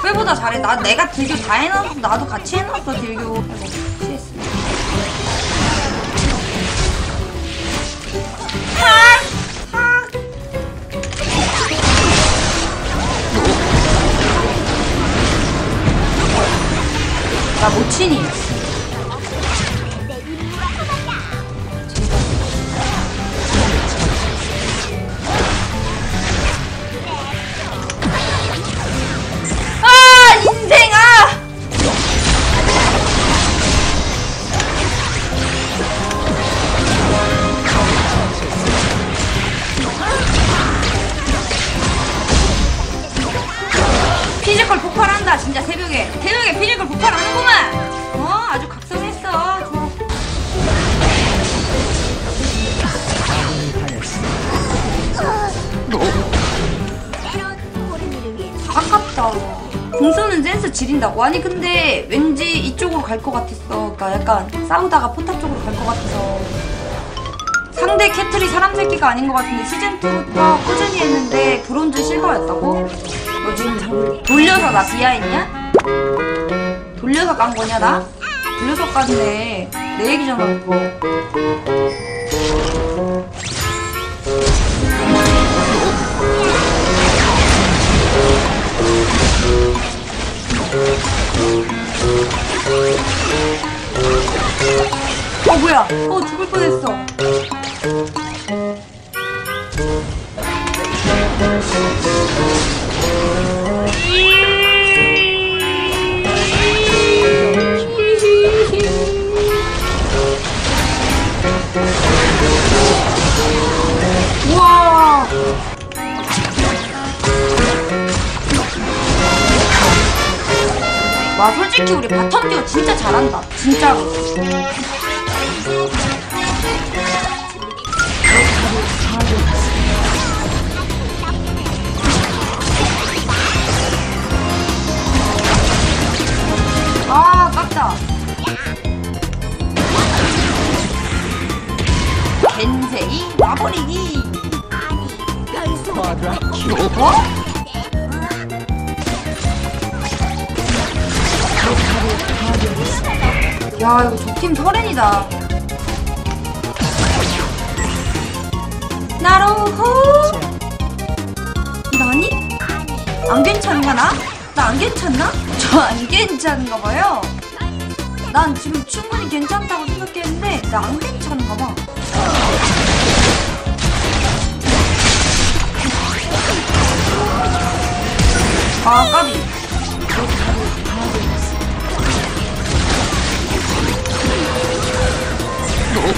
털보다 잘해. 나 내가 딜교 다 해놨어. 나도 같이 해놨어 딜교. CS. 하! 하! 나 모친이. 진짜 새벽에 새벽에 physical 폭발하는구만. 어 아주 각성했어. 좋아 아깝다 궁 쓰는 센스 지린다고? 아니 근데 왠지 이쪽으로 갈 것 같았어. 그러니까 약간 싸우다가 포탑 쪽으로 갈 것 같아서. 상대 캐틀이 사람 새끼가 아닌 것 같은데 시즌2부터 꾸준히 했는데 브론즈 실버였다고? 너 지금 장- 돌려서 나 비하했냐? 돌려서 깐 거냐 나? 돌려서 깠네 내 얘기잖아 그거 어 뭐야 어 죽을 뻔했어 솔직히 우리 바텀 듀오 진짜 잘한다. 진짜로. 아 깝다 겐세이 와버리기 어? 야 이거 적팀 터렌이다 나로호 나니? 안 괜찮은가 나? 나 안 괜찮나? 저 안 괜찮은가 봐요 난 지금 충분히 괜찮다고 생각했는데 나 안 괜찮은가 봐 아, 까비.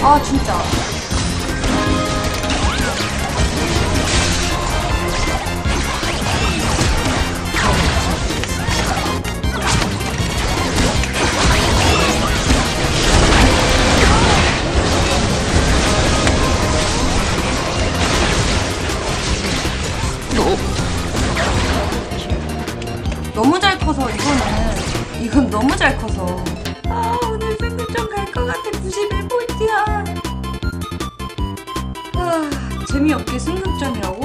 아, 진짜. 너무 잘 커서 이거는 이건 너무 잘 커서. 아 오늘 승급점 갈 것 같아. 91포인트 야아 재미없게 승급점이라고?